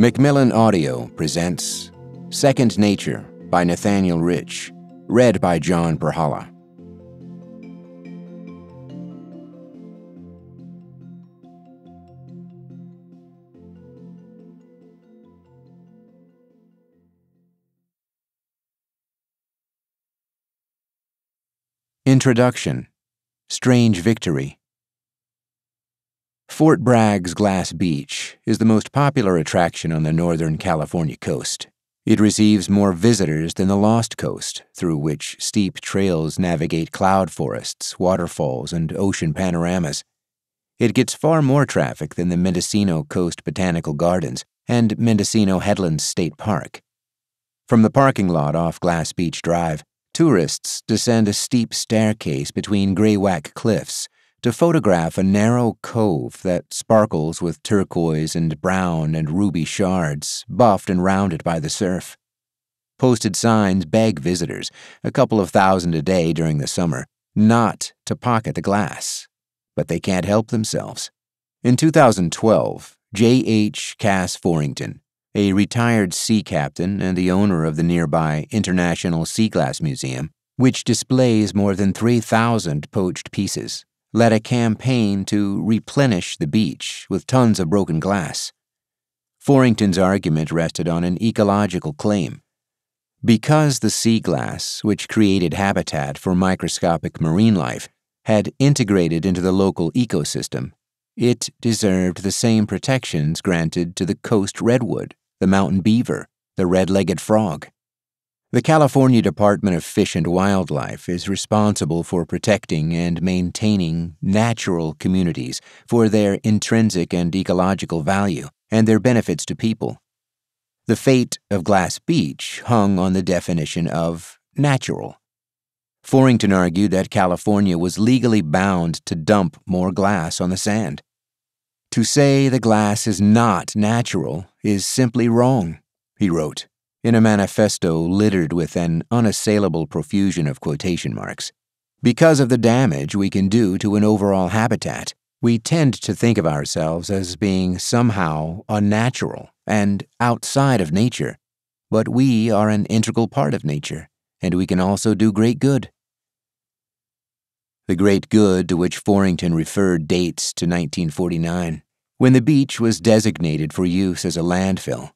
Macmillan Audio presents Second Nature by Nathaniel Rich, read by John Pirhalla. Introduction Strange Victory Fort Bragg's Glass Beach is the most popular attraction on the northern California coast. It receives more visitors than the Lost Coast, through which steep trails navigate cloud forests, waterfalls, and ocean panoramas. It gets far more traffic than the Mendocino Coast Botanical Gardens and Mendocino Headlands State Park. From the parking lot off Glass Beach Drive, tourists descend a steep staircase between Greywacke cliffs to photograph a narrow cove that sparkles with turquoise and brown and ruby shards, buffed and rounded by the surf. Posted signs beg visitors, a couple of thousand a day during the summer, not to pocket the glass. But they can't help themselves. In 2012, J.H. Cass Forrington, a retired sea captain and the owner of the nearby International Sea Glass Museum, which displays more than 3,000 poached pieces, led a campaign to replenish the beach with tons of broken glass. Forrington's argument rested on an ecological claim. Because the sea glass, which created habitat for microscopic marine life, had integrated into the local ecosystem, it deserved the same protections granted to the coast redwood, the mountain beaver, the red legged frog. The California Department of Fish and Wildlife is responsible for protecting and maintaining natural communities for their intrinsic and ecological value and their benefits to people. The fate of Glass Beach hung on the definition of natural. Forrington argued that California was legally bound to dump more glass on the sand. To say the glass is not natural is simply wrong, he wrote in a manifesto littered with an unassailable profusion of quotation marks. Because of the damage we can do to an overall habitat, we tend to think of ourselves as being somehow unnatural and outside of nature. But we are an integral part of nature, and we can also do great good. The great good to which Forrington referred dates to 1949, when the beach was designated for use as a landfill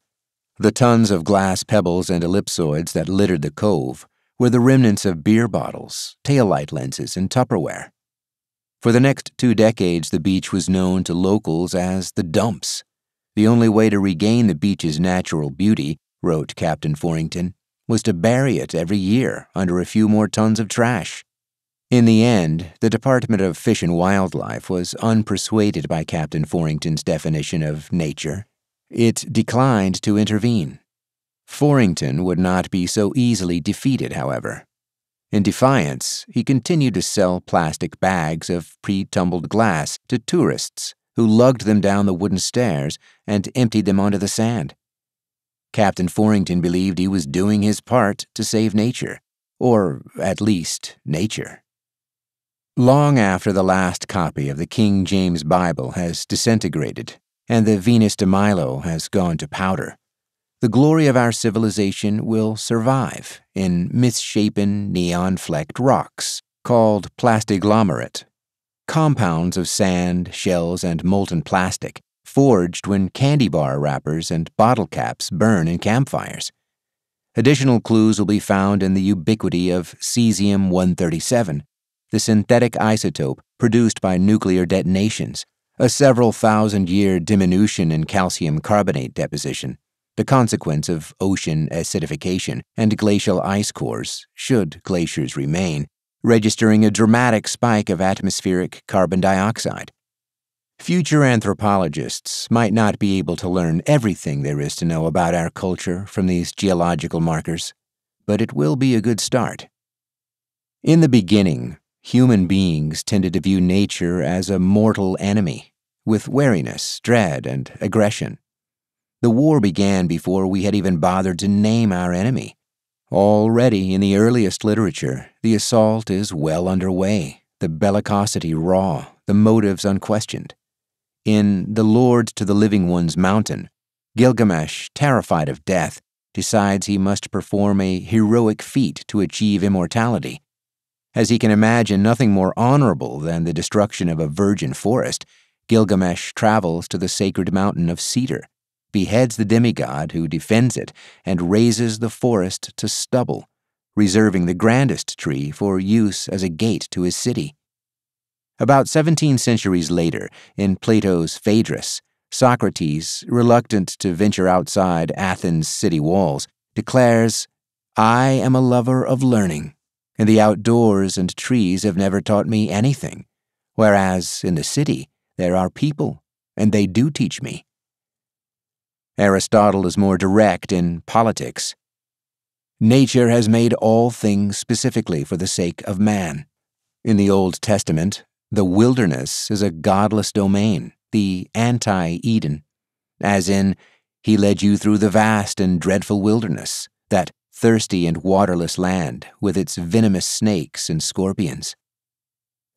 the tons of glass pebbles and ellipsoids that littered the cove were the remnants of beer bottles, taillight lenses, and Tupperware. For the next two decades, the beach was known to locals as the dumps. The only way to regain the beach's natural beauty, wrote Captain Forrington, was to bury it every year under a few more tons of trash. In the end, the Department of Fish and Wildlife was unpersuaded by Captain Forrington's definition of nature it declined to intervene. Forrington would not be so easily defeated, however. In defiance, he continued to sell plastic bags of pre tumbled glass to tourists who lugged them down the wooden stairs and emptied them onto the sand. Captain Forrington believed he was doing his part to save nature, or at least nature. Long after the last copy of the King James Bible has disintegrated and the Venus de Milo has gone to powder, the glory of our civilization will survive in misshapen, neon flecked rocks called plastiglomerate, compounds of sand, shells, and molten plastic forged when candy bar wrappers and bottle caps burn in campfires. Additional clues will be found in the ubiquity of cesium 137, the synthetic isotope produced by nuclear detonations a several thousand year diminution in calcium carbonate deposition, the consequence of ocean acidification and glacial ice cores, should glaciers remain, registering a dramatic spike of atmospheric carbon dioxide. Future anthropologists might not be able to learn everything there is to know about our culture from these geological markers, but it will be a good start. In the beginning, human beings tended to view nature as a mortal enemy, with wariness, dread, and aggression. The war began before we had even bothered to name our enemy. Already in the earliest literature, the assault is well underway, the bellicosity raw, the motives unquestioned. In The Lord to the Living One's Mountain, Gilgamesh, terrified of death, decides he must perform a heroic feat to achieve immortality. As he can imagine nothing more honorable than the destruction of a virgin forest, Gilgamesh travels to the sacred mountain of cedar, beheads the demigod who defends it, and razes the forest to stubble, reserving the grandest tree for use as a gate to his city. About 17 centuries later, in Plato's Phaedrus, Socrates, reluctant to venture outside Athens' city walls, declares, I am a lover of learning, and the outdoors and trees have never taught me anything, whereas in the city there are people, and they do teach me. Aristotle is more direct in politics. Nature has made all things specifically for the sake of man. In the Old Testament, the wilderness is a godless domain, the anti Eden, as in, He led you through the vast and dreadful wilderness, that thirsty and waterless land with its venomous snakes and scorpions.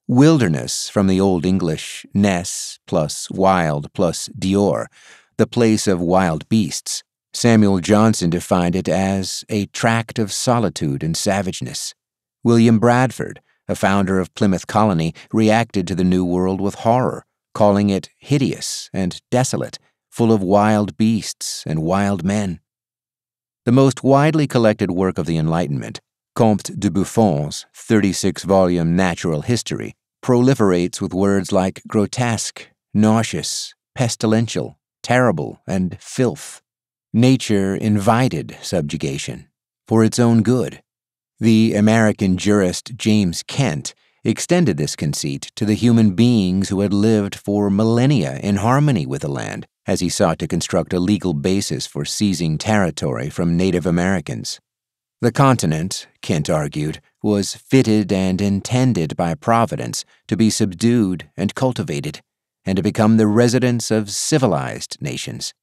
Wilderness from the Old English ness plus wild plus deor, the place of wild beasts. Samuel Johnson defined it as a tract of solitude and savageness. William Bradford, a founder of Plymouth Colony, reacted to the New World with horror, calling it hideous and desolate, full of wild beasts and wild men. The most widely collected work of the Enlightenment, Comte de Buffon's 36 volume Natural History, proliferates with words like grotesque, nauseous, pestilential, terrible, and filth. Nature invited subjugation for its own good. The American jurist James Kent extended this conceit to the human beings who had lived for millennia in harmony with the land as he sought to construct a legal basis for seizing territory from Native Americans. The continent, Kent argued, was fitted and intended by Providence to be subdued and cultivated, and to become the residence of civilized nations.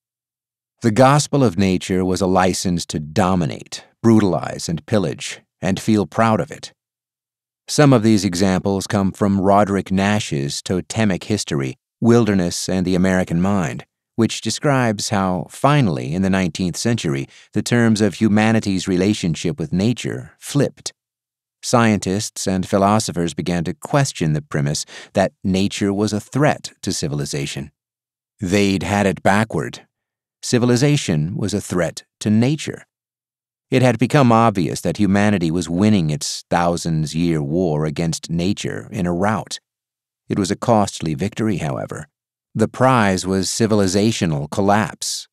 The gospel of nature was a license to dominate, brutalize, and pillage, and feel proud of it. Some of these examples come from Roderick Nash's totemic history, Wilderness and the American Mind, which describes how, finally, in the 19th century, the terms of humanity's relationship with nature flipped. Scientists and philosophers began to question the premise that nature was a threat to civilization. They'd had it backward. Civilization was a threat to nature. It had become obvious that humanity was winning its thousands year war against nature in a rout. It was a costly victory, however. The prize was civilizational collapse.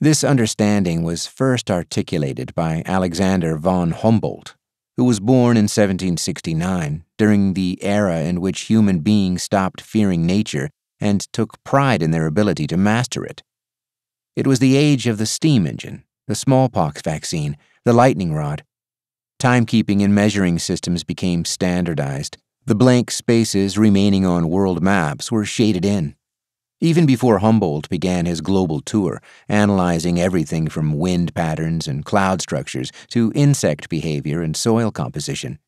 This understanding was first articulated by Alexander von Humboldt, who was born in 1769 during the era in which human beings stopped fearing nature and took pride in their ability to master it. It was the age of the steam engine, the smallpox vaccine, the lightning rod. Timekeeping and measuring systems became standardized. The blank spaces remaining on world maps were shaded in. Even before Humboldt began his global tour, analyzing everything from wind patterns and cloud structures to insect behavior and soil composition,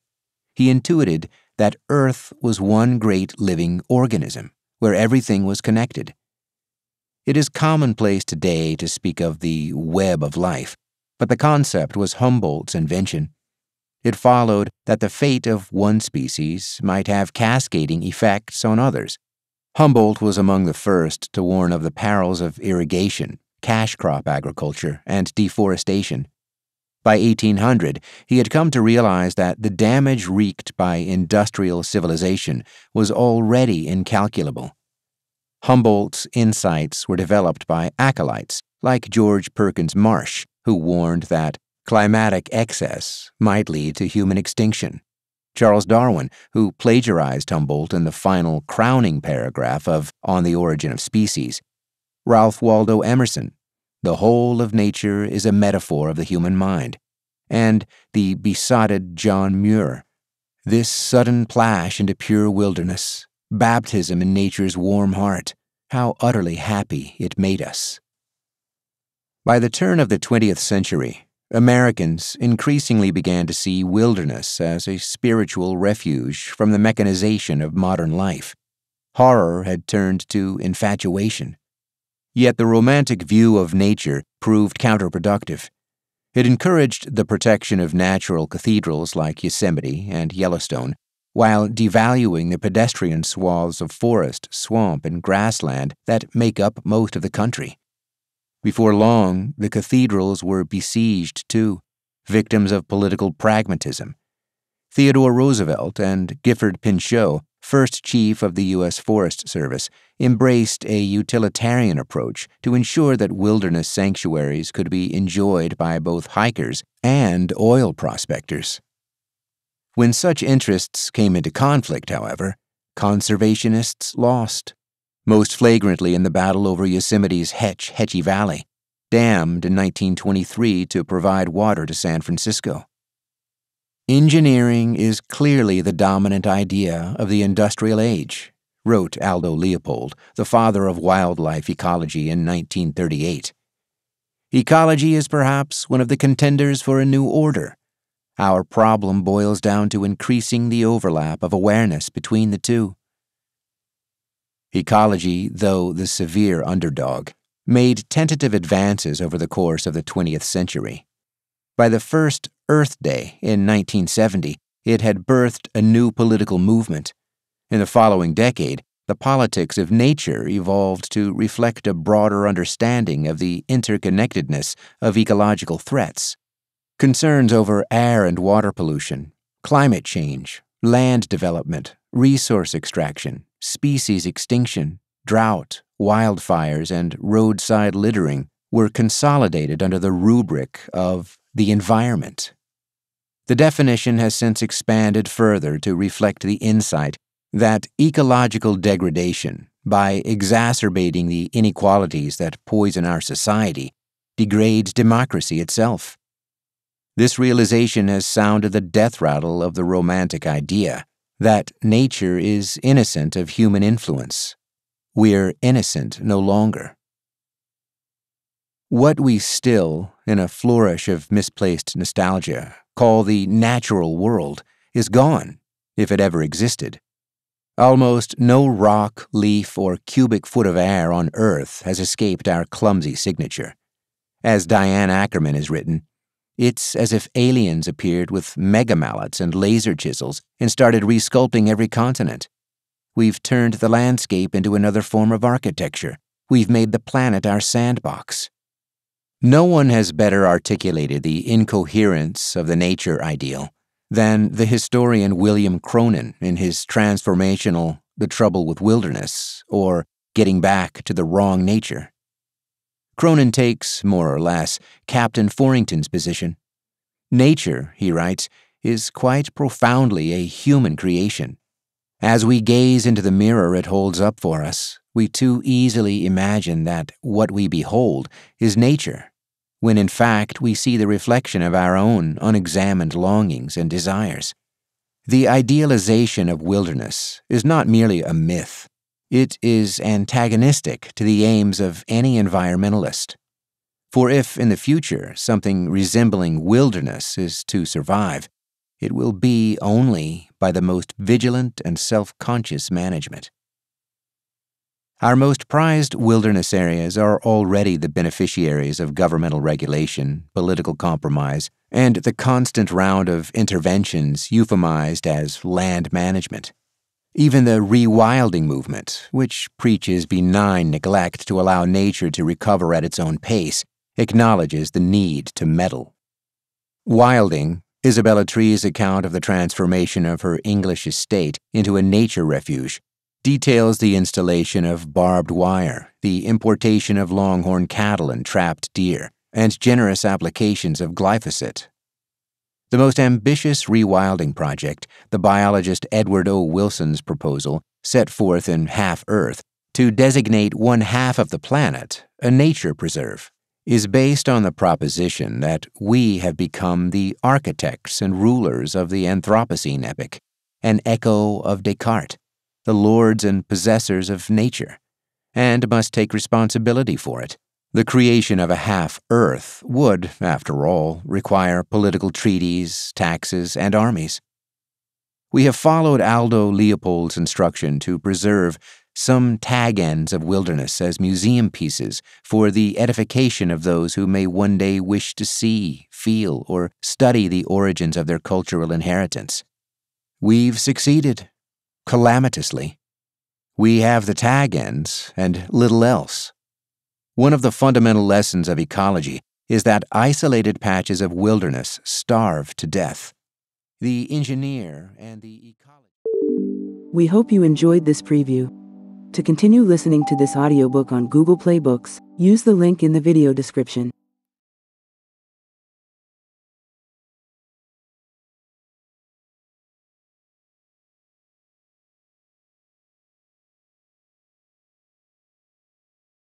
he intuited that Earth was one great living organism, where everything was connected. It is commonplace today to speak of the web of life, but the concept was Humboldt's invention. It followed that the fate of one species might have cascading effects on others. Humboldt was among the first to warn of the perils of irrigation, cash crop agriculture, and deforestation. By 1800, he had come to realize that the damage wreaked by industrial civilization was already incalculable. Humboldt's insights were developed by acolytes like George Perkins Marsh, who warned that climatic excess might lead to human extinction. Charles Darwin, who plagiarized Humboldt in the final crowning paragraph of On the Origin of Species. Ralph Waldo Emerson, The whole of nature is a metaphor of the human mind. And the besotted John Muir, This sudden plash into pure wilderness, baptism in nature's warm heart, how utterly happy it made us. By the turn of the 20th century, Americans increasingly began to see wilderness as a spiritual refuge from the mechanization of modern life. Horror had turned to infatuation. Yet the romantic view of nature proved counterproductive. It encouraged the protection of natural cathedrals like Yosemite and Yellowstone, while devaluing the pedestrian swaths of forest, swamp, and grassland that make up most of the country. Before long, the cathedrals were besieged too, victims of political pragmatism. Theodore Roosevelt and Gifford Pinchot, first chief of the U.S. Forest Service, embraced a utilitarian approach to ensure that wilderness sanctuaries could be enjoyed by both hikers and oil prospectors. When such interests came into conflict, however, conservationists lost, most flagrantly in the battle over Yosemite's Hetch Hetchy Valley, dammed in 1923 to provide water to San Francisco. Engineering is clearly the dominant idea of the industrial age, wrote Aldo Leopold, the father of wildlife ecology in 1938. Ecology is perhaps one of the contenders for a new order. Our problem boils down to increasing the overlap of awareness between the two. Ecology, though the severe underdog, made tentative advances over the course of the 20th century. By the first Earth Day in 1970, it had birthed a new political movement. In the following decade, the politics of nature evolved to reflect a broader understanding of the interconnectedness of ecological threats. Concerns over air and water pollution, climate change, land development, resource extraction, species extinction, drought, wildfires, and roadside littering were consolidated under the rubric of the environment. The definition has since expanded further to reflect the insight that ecological degradation, by exacerbating the inequalities that poison our society, degrades democracy itself. This realization has sounded the death rattle of the romantic idea that nature is innocent of human influence. We're innocent no longer. What we still, in a flourish of misplaced nostalgia, call the natural world is gone, if it ever existed. Almost no rock, leaf, or cubic foot of air on Earth has escaped our clumsy signature. As Diane Ackerman has written, it's as if aliens appeared with mega mallets and laser chisels and started resculpting every continent. We've turned the landscape into another form of architecture. We've made the planet our sandbox. No one has better articulated the incoherence of the nature ideal than the historian William Cronon in his transformational The Trouble with Wilderness, or Getting Back to the Wrong Nature. Cronon takes, more or less, Captain Forrington's position. Nature, he writes, is quite profoundly a human creation. As we gaze into the mirror it holds up for us, we too easily imagine that what we behold is nature, when in fact we see the reflection of our own unexamined longings and desires. The idealization of wilderness is not merely a myth, it is antagonistic to the aims of any environmentalist. For if in the future something resembling wilderness is to survive, it will be only by the most vigilant and self conscious management. Our most prized wilderness areas are already the beneficiaries of governmental regulation, political compromise, and the constant round of interventions euphemized as land management. Even the rewilding movement, which preaches benign neglect to allow nature to recover at its own pace, acknowledges the need to meddle. Wilding, Isabella Tree's account of the transformation of her English estate into a nature refuge, details the installation of barbed wire, the importation of longhorn cattle and trapped deer, and generous applications of glyphosate. The most ambitious rewilding project, the biologist Edward O. Wilson's proposal, set forth in Half Earth, to designate one half of the planet a nature preserve, is based on the proposition that we have become the architects and rulers of the Anthropocene epoch, an echo of Descartes the lords and possessors of nature, and must take responsibility for it. The creation of a half Earth would, after all, require political treaties, taxes, and armies. We have followed Aldo Leopold's instruction to preserve some tag ends of wilderness as museum pieces for the edification of those who may one day wish to see, feel, or study the origins of their cultural inheritance. We've succeeded, calamitously. We have the tag ends and little else. One of the fundamental lessons of ecology is that isolated patches of wilderness starve to death. The engineer and the ecologist. We hope you enjoyed this preview. To continue listening to this audiobook on Google Play Books, use the link in the video description.